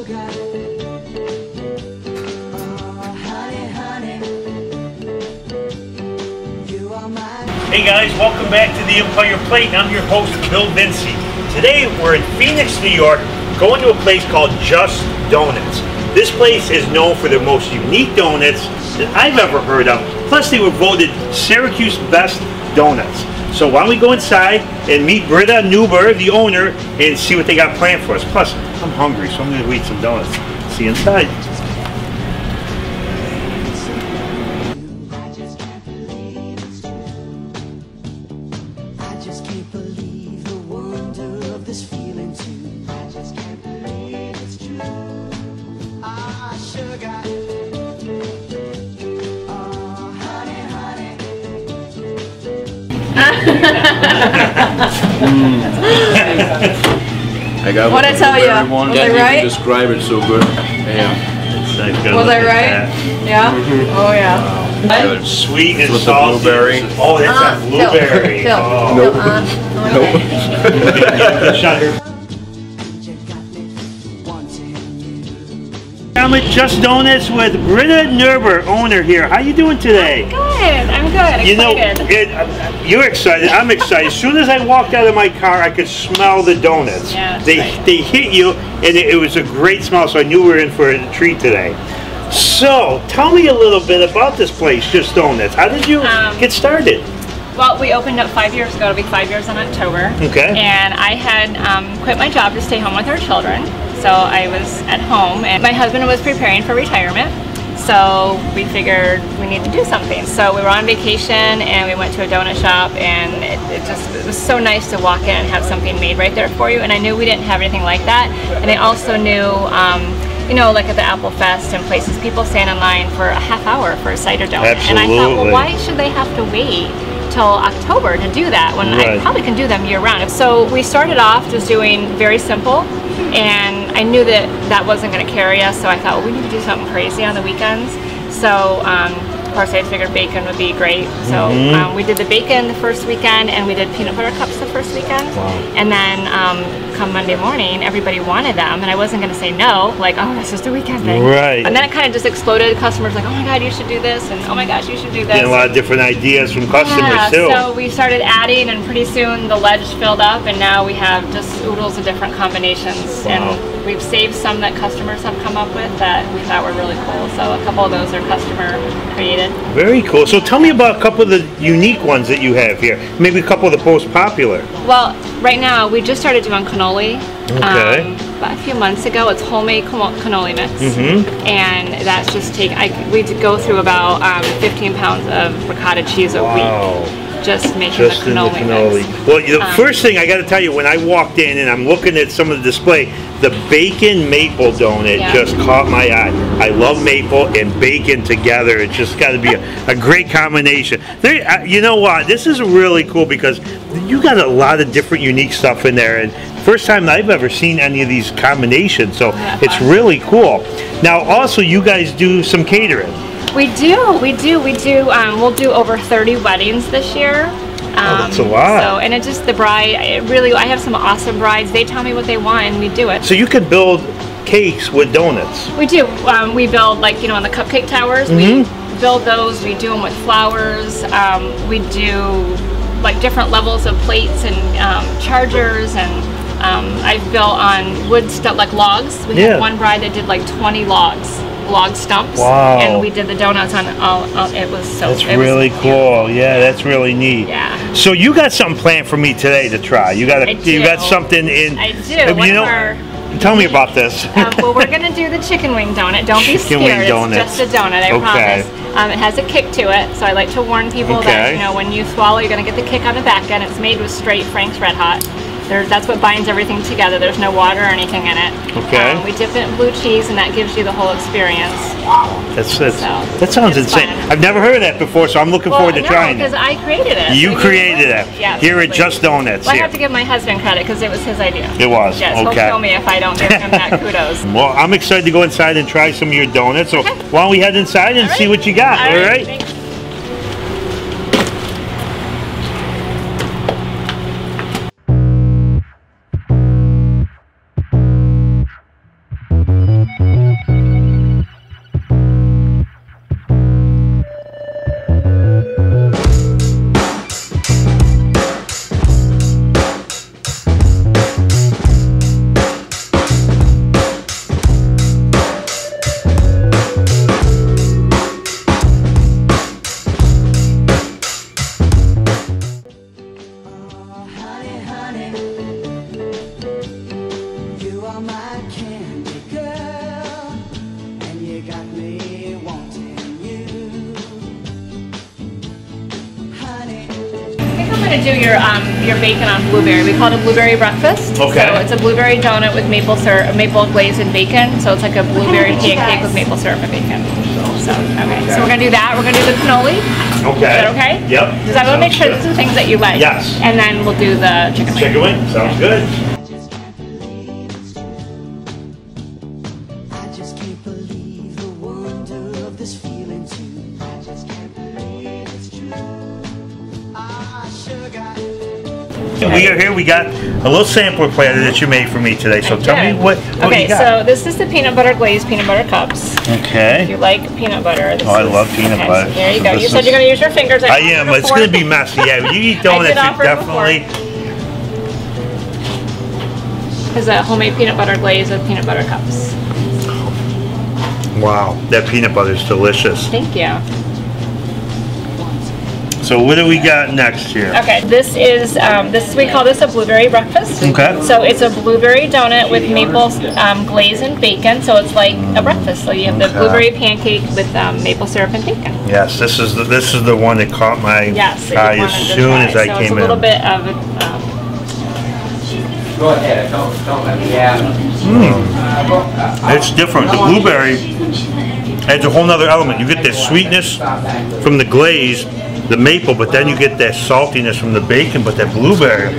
Hey guys, welcome back to the Empire Plate. I'm your host, Bill Vinci. Today we're in Phoenix, New York, going to a place called Just Donuts. This place is known for their most unique donuts that I've ever heard of. Plus, they were voted Syracuse Best Donuts. So why don't we go inside and meet Britta Newber, the owner, and see what they got planned for us. Plus, I'm hungry, so I'm going to eat some donuts. See you inside. This feeling too. Mm. I got What'd I tell you? Everyone Was can't I even right? describe it so good. Yeah. Was I right? Yeah? Mm-hmm. Oh, yeah. Good. Sweet and With the salty. blueberry. Oh, that's Uh, a blueberry. Phil, Oh. Phil, uh, Phil, on. Okay. Shut her. I'm at Just Donuts with Britta Nerber, owner here. How you doing today? Good, I'm good, You know, it, you're excited. I'm excited. As soon as I walked out of my car, I could smell the donuts. Yeah, they right. they hit you, and it, it was a great smell. So I knew we were in for a treat today. So tell me a little bit about this place, Just Donuts. How did you Um, get started? Well, we opened up five years ago. It'll be five years in October. Okay. And I had um, quit my job to stay home with our children. So I was at home, and my husband was preparing for retirement. So we figured we need to do something. So we were on vacation, and we went to a donut shop, and it, it just it was so nice to walk in and have something made right there for you. And I knew we didn't have anything like that. And I also knew. Um, you know, like at the Apple Fest and places, people stand in line for a half hour for a cider donut. Absolutely. And I thought, well, why should they have to wait till October to do that when Right. I probably can do them year round. So we started off just doing very simple and I knew that that wasn't going to carry us so I thought well, we need to do something crazy on the weekends. So um, of course I figured bacon would be great. So Mm-hmm. um, we did the bacon the first weekend and we did peanut butter cups the first weekend. And then um, come Monday morning everybody wanted them and I wasn't going to say no like oh that's just a weekend thing. Right. And then it kind of just exploded. Customers like oh my god you should do this and oh my gosh you should do this. Getting a lot of different ideas from customers Yeah, too. so we started adding, and pretty soon the ledge filled up, and now we have just oodles of different combinations. Wow. And we've saved some that customers have come up with that we thought were really cool. So a couple of those are customer created. Very cool. So tell me about a couple of the unique ones that you have here. Maybe a couple of the most popular. Well, right now we just started doing cannoli. Okay. Um, about a few months ago, it's homemade cannoli mix, Mhm. and that's just take. I, we go through about um, 15 pounds of ricotta cheese a Wow. week, just making Just the in the cannoli, cannoli. mix. Well, the Um, first thing I got to tell you, when I walked in and I'm looking at some of the display, the bacon maple donut Yeah. just caught my eye. I love maple and bacon together. It's just got to be a, a great combination. There, uh, you know what? This is really cool because you got a lot of different unique stuff in there, and first time I've ever seen any of these combinations. So it's really cool. Now, also, you guys do some catering. We do, we do, we do. Um, we'll do over 30 weddings this year. Um, that's a lot. So, and it just the bride. It really, I have some awesome brides. They tell me what they want, and we do it. So you could build cakes with donuts. We do. Um, we build like you know on the cupcake towers. Mm-hmm. We build those. We do them with flowers. Um, we do like different levels of plates and um, chargers and. Um, I've built on wood stuff like logs. We Yeah. had one bride that did like 20 logs, log stumps, Wow. and we did the donuts on all. all it was so. That's was really beautiful. cool. Yeah, that's really neat. Yeah. So you got something planned for me today to try. You got a, I you got something in. I do. You One know, our- tell me about this. Um, well, we're gonna do the chicken wing donut. Don't be scared. donuts. It's just a donut. I Okay. promise. Um, it has a kick to it, so I like to warn people Okay. that you know when you swallow, you're gonna get the kick on the back end. It's made with straight Frank's Red Hot. There, that's what binds everything together. There's no water or anything in it. Okay. Um, we dip it in blue cheese, and that gives you the whole experience. That's, that's So, that sounds insane. fun. I've never heard of that before, so I'm looking forward to no, trying it. because. I created it. You So created it Yeah. here at. Just Donuts. Well, I have to give my husband credit because it was his idea. It was, Yes, he'll kill me if I don't give him that kudos. Well, I'm excited to go inside and try some of your donuts. So Okay. why don't we head inside and All see what you got? All right. thanks. I'm gonna do your um, your bacon on blueberry. We call it a blueberry breakfast. Okay. So it's a blueberry donut with maple syrup, maple glaze and bacon. So it's like a blueberry pancake with maple syrup and bacon. So okay. So we're gonna do that. We're gonna do the cannoli. Okay. Is that okay? Yep. Because I want to make sure Sounds these are things that you like. Yes. And then we'll do the chicken wing. Chicken wing, sounds good. Got a little sampler platter that you made for me today, so tell me what, what Okay, you got. so this is the peanut butter glazed peanut butter cups. Okay. If you like peanut butter, this Oh, I love peanut okay, butter. So there you So go. You said you're gonna use your fingers. I am, it's gonna be messy, yeah, you eat I donuts, did you before. definitely, Is a homemade peanut butter glaze with peanut butter cups. wow, that peanut butter is delicious. Thank you. So what do we got next here? Okay, this is um, this we call this a blueberry breakfast. Okay. So it's a blueberry donut with maple um, glaze and bacon. So it's like a breakfast. So you have the Okay. blueberry pancake with um, maple syrup and bacon. Yes, this is, the this is the one that caught my Yes. eye as soon as I so came it's a little in. bit of um, Go ahead, don't, don't let me out. It's different, the blueberry adds a whole nother element. You get that sweetness from the glaze, the maple, but then you get that saltiness from the bacon, but that blueberry,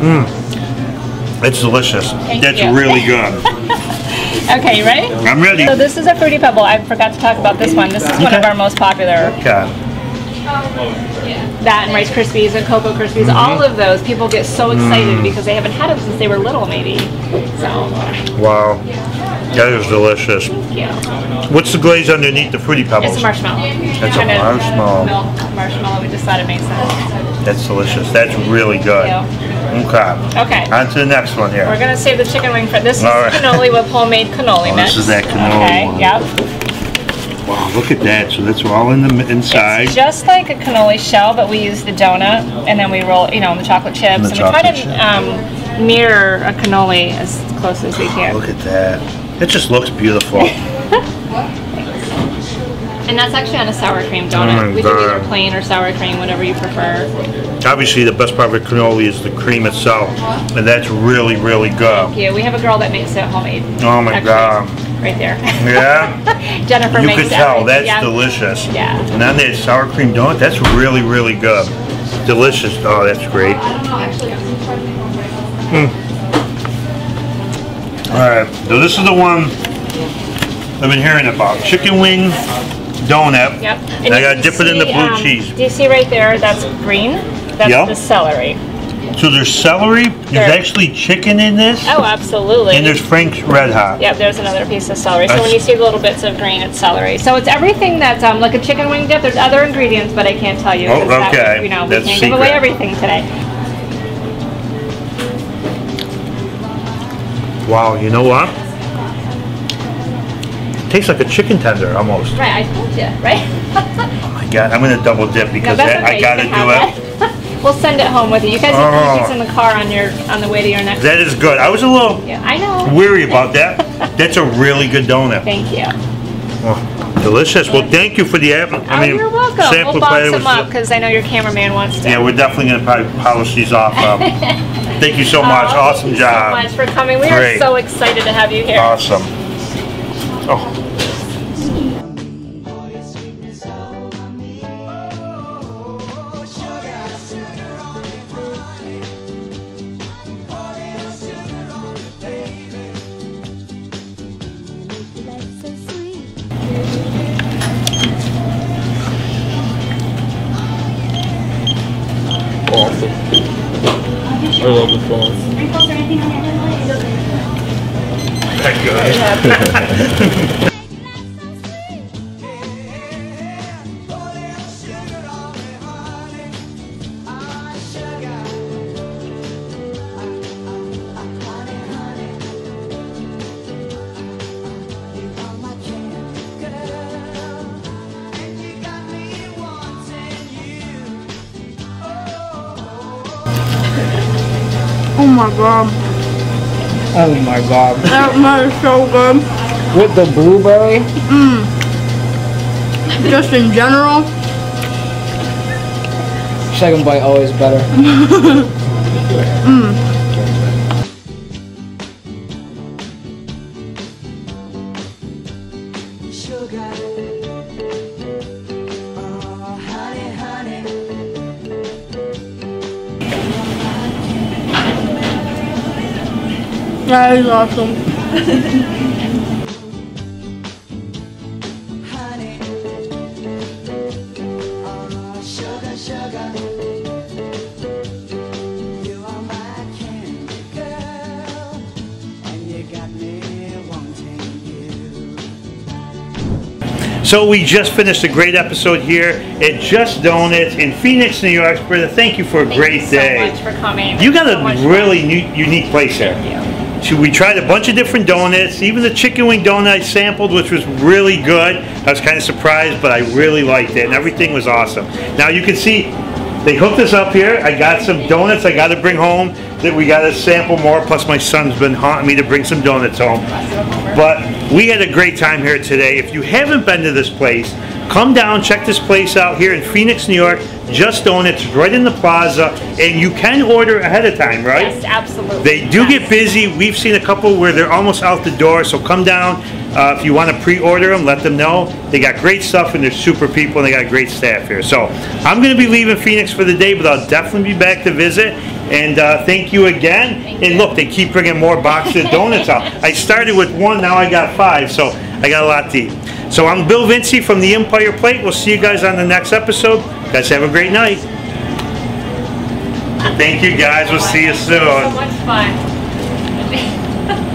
Mmm. it's delicious. That's you. really good. okay. You ready? I'm ready. So this is a fruity pebble. I forgot to talk about this one. This is one of our most popular. Okay. That and Rice Krispies and Cocoa Krispies, Mm-hmm. all of those, people get so excited Mm. because they haven't had them since they were little, maybe. So, Wow. That is delicious. What's the glaze underneath the fruity pebbles? It's a marshmallow. That's a marshmallow. Marshmallow. We just thought it makes sense. That's delicious. That's really good. Okay. Okay. On to the next one here. We're gonna save the chicken wing for this is All right. cannoli with homemade cannoli Oh, mix. this is that cannoli Okay. one. Yep. Wow, look at that. So that's all in the inside. It's just like a cannoli shell, but we use the donut and then we roll, you know, the chocolate chips, the and we try to um, mirror a cannoli as close as we can. Look at that. It just looks beautiful. And that's actually on a sour cream Oh donut. my we do either plain or sour cream, whatever you prefer. Obviously, the best part of a cannoli is the cream itself, and that's really, really good. Yeah, we have a girl that makes it homemade. Oh my actually, God. Right there. Yeah, Jennifer you makes could tell. everything, That's yeah. delicious. Yeah. And then that sour cream donut, that's really, really good. Delicious. Oh, that's great. Mm. All right. So this is the one I've been hearing about. Chicken wing donut. Yep. And I gotta dip it in the blue um, cheese. Do you see right there? That's green. That's Yep. the celery. So there's celery. There's There. actually chicken in this. Oh, absolutely. And there's Frank's Red Hot. Yep, there's another piece of celery. So when you see the little bits of green, it's celery. So it's everything that's um, like a chicken wing dip. There's other ingredients, but I can't tell you. Oh, that okay. you know, we can't give away everything today. Wow, you know what? tastes like a chicken tender almost. Right, I told you, right? Oh my god, I'm gonna double dip no, because that's okay. I gotta do it. it. we'll send it home with you. You guys can Oh. keep these in the car on your on the way to your next. That is good. I was a little Yeah, I know. weary about that. That's a really good donut. Thank you. Oh, delicious. Well, thank you for the app. Oh, I mean, you're welcome. sample We'll box them up because I know your cameraman wants to. Yeah, we're definitely gonna probably polish these off. Um, thank you so much. Oh, awesome thank job. you so much for coming. We Great. are so excited to have you here. Awesome. Oh, I love the sauce. Oh my god. Oh my god. That smells so good. With the blueberry? Mmm. Just in general. second bite always better. Mm. Sugar. Me wanting you. So we just finished a great episode here at Just Donuts in Phoenix, New York. Brother, thank you for a Thank great you so day. much for coming. You got So a really new, unique place here. So we tried a bunch of different donuts, even the chicken wing donut I sampled, which was really good. I was kind of surprised, but I really liked it, and everything was awesome. Now you can see they hooked us up here. I got some donuts I got to bring home that we got to sample more. Plus, my son's been haunting me to bring some donuts home. But we had a great time here today. If you haven't been to this place, come down, check this place out here in Phoenix, New York. Just Donuts, right in the plaza, and you can order ahead of time, right? Yes, absolutely. They do Yes. get busy. We've seen a couple where they're almost out the door, so come down. Uh, if you want to pre-order them, let them know. They got great stuff and they're super people and they got great staff here. So I'm going to be leaving Phoenix for the day, but I'll definitely be back to visit. And uh, thank you again. Thank and you. look, they keep bringing more boxes of donuts out. I started with one, now I got five, so I got a lot to eat. So I'm Bill Vinci from the Empire Plate. We'll see you guys on the next episode. Guys, have a great night. Thank you guys. We'll see you soon. So much fun.